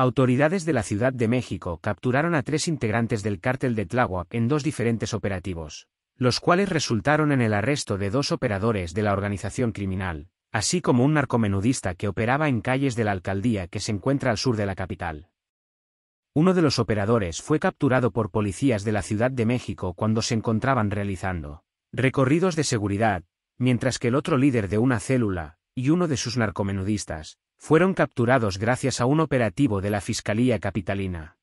Autoridades de la Ciudad de México capturaron a tres integrantes del cártel de Tláhuac en dos diferentes operativos, los cuales resultaron en el arresto de dos operadores de la organización criminal, así como un narcomenudista que operaba en calles de la alcaldía que se encuentra al sur de la capital. Uno de los operadores fue capturado por policías de la Ciudad de México cuando se encontraban realizando recorridos de seguridad, mientras que el otro líder de una célula, y uno de sus narcomenudistas, fueron capturados gracias a un operativo de la Fiscalía Capitalina.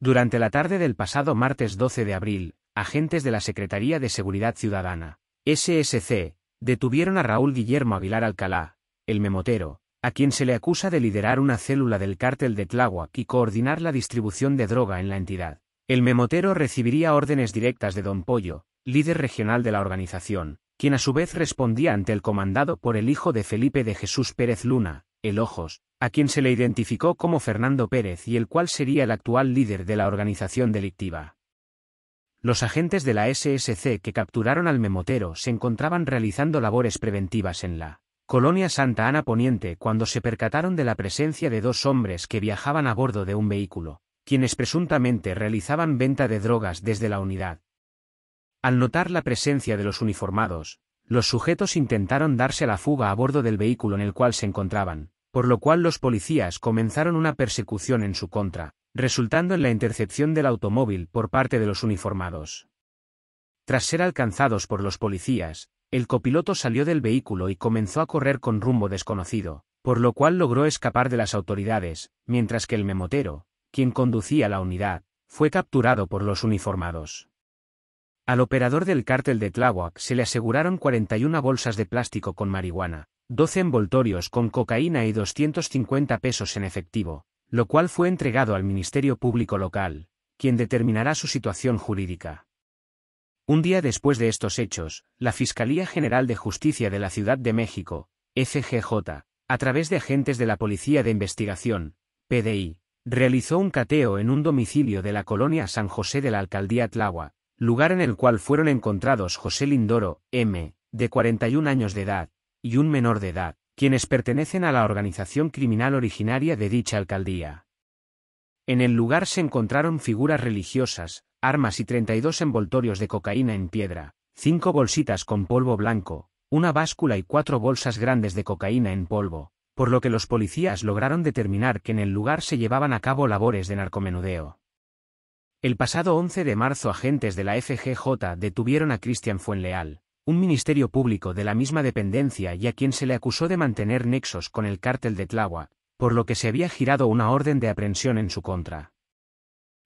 Durante la tarde del pasado martes 12 de abril, agentes de la Secretaría de Seguridad Ciudadana, SSC, detuvieron a Raúl Guillermo Aguilar Alcalá, el memotero, a quien se le acusa de liderar una célula del cártel de Tláhuac y coordinar la distribución de droga en la entidad. El memotero recibiría órdenes directas de Don Pollo, líder regional de la organización, quien a su vez respondía ante el comandado por el hijo de Felipe de Jesús Pérez Luna, el Ojos, a quien se le identificó como Fernando Pérez y el cual sería el actual líder de la organización delictiva. Los agentes de la SSC que capturaron al memotero se encontraban realizando labores preventivas en la colonia Santa Ana Poniente cuando se percataron de la presencia de dos hombres que viajaban a bordo de un vehículo, quienes presuntamente realizaban venta de drogas desde la unidad. Al notar la presencia de los uniformados, los sujetos intentaron darse a la fuga a bordo del vehículo en el cual se encontraban, por lo cual los policías comenzaron una persecución en su contra, resultando en la intercepción del automóvil por parte de los uniformados. Tras ser alcanzados por los policías, el copiloto salió del vehículo y comenzó a correr con rumbo desconocido, por lo cual logró escapar de las autoridades, mientras que el memotero, quien conducía la unidad, fue capturado por los uniformados. Al operador del cártel de Tláhuac se le aseguraron 41 bolsas de plástico con marihuana, 12 envoltorios con cocaína y 250 pesos en efectivo, lo cual fue entregado al Ministerio Público Local, quien determinará su situación jurídica. Un día después de estos hechos, la Fiscalía General de Justicia de la Ciudad de México, FGJ, a través de agentes de la Policía de Investigación, PDI, realizó un cateo en un domicilio de la colonia San José de la Alcaldía Tláhuac, lugar en el cual fueron encontrados José Lindoro, M., de 41 años de edad, y un menor de edad, quienes pertenecen a la organización criminal originaria de dicha alcaldía. En el lugar se encontraron figuras religiosas, armas y 32 envoltorios de cocaína en piedra, cinco bolsitas con polvo blanco, una báscula y cuatro bolsas grandes de cocaína en polvo, por lo que los policías lograron determinar que en el lugar se llevaban a cabo labores de narcomenudeo. El pasado 11 de marzo agentes de la FGJ detuvieron a Cristian Fuenleal, un ministerio público de la misma dependencia y a quien se le acusó de mantener nexos con el cártel de Tláhuac, por lo que se había girado una orden de aprehensión en su contra.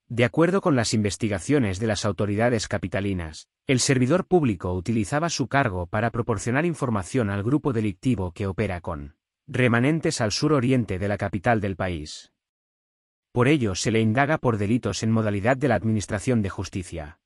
De acuerdo con las investigaciones de las autoridades capitalinas, el servidor público utilizaba su cargo para proporcionar información al grupo delictivo que opera con remanentes al sur oriente de la capital del país. Por ello se le indaga por delitos en modalidad de la Administración de Justicia.